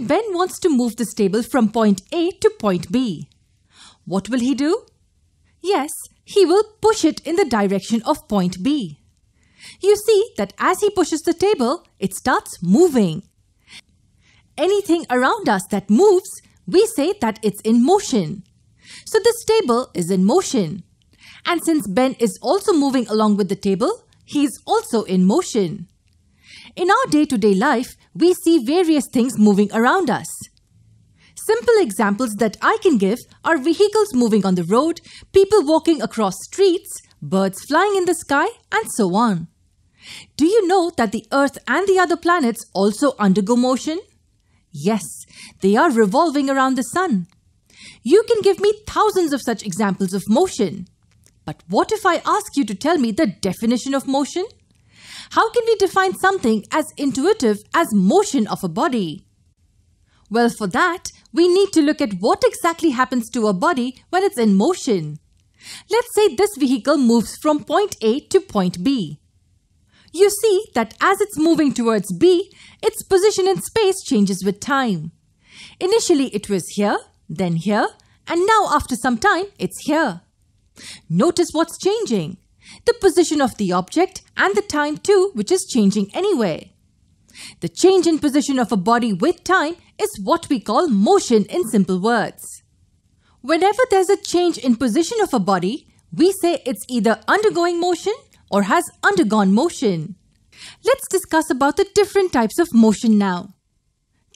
Ben wants to move this table from point A to point B. What will he do? Yes, he will push it in the direction of point B. You see that as he pushes the table, it starts moving. Anything around us that moves, we say that it's in motion. So this table is in motion. And since Ben is also moving along with the table, he is also in motion. In our day-to-day life, we see various things moving around us. Simple examples that I can give are vehicles moving on the road, people walking across streets, birds flying in the sky, and so on. Do you know that the Earth and the other planets also undergo motion? Yes, they are revolving around the Sun. You can give me thousands of such examples of motion. But what if I ask you to tell me the definition of motion? How can we define something as intuitive as motion of a body? Well, for that, we need to look at what exactly happens to a body when it's in motion. Let's say this vehicle moves from point A to point B. You see that as it's moving towards B, its position in space changes with time. Initially it was here, then here, and now after some time it's here. Notice what's changing the position of the object and the time too which is changing anyway. The change in position of a body with time is what we call motion in simple words. Whenever there's a change in position of a body, we say it's either undergoing motion or has undergone motion. Let's discuss about the different types of motion now.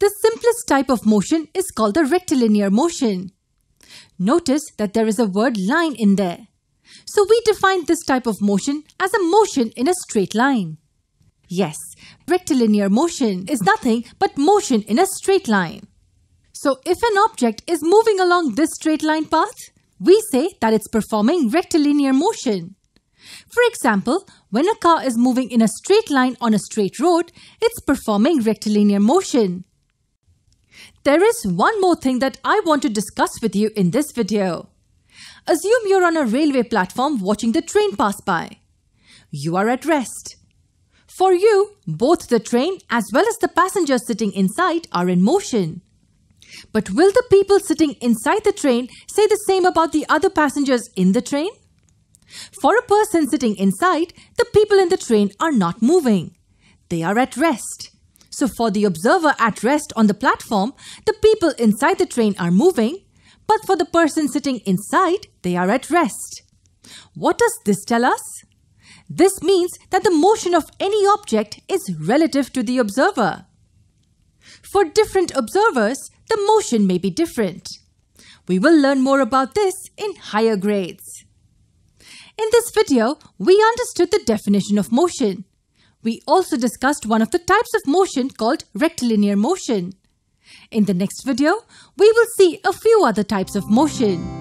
The simplest type of motion is called the rectilinear motion. Notice that there is a word line in there. So we define this type of motion as a motion in a straight line. Yes, rectilinear motion is nothing but motion in a straight line. So if an object is moving along this straight line path, we say that it's performing rectilinear motion. For example, when a car is moving in a straight line on a straight road, it's performing rectilinear motion. There is one more thing that I want to discuss with you in this video. Assume you're on a railway platform watching the train pass by. You are at rest. For you, both the train as well as the passengers sitting inside are in motion. But will the people sitting inside the train say the same about the other passengers in the train? For a person sitting inside, the people in the train are not moving. They are at rest. So for the observer at rest on the platform, the people inside the train are moving but for the person sitting inside, they are at rest. What does this tell us? This means that the motion of any object is relative to the observer. For different observers, the motion may be different. We will learn more about this in higher grades. In this video, we understood the definition of motion. We also discussed one of the types of motion called rectilinear motion. In the next video, we will see a few other types of motion.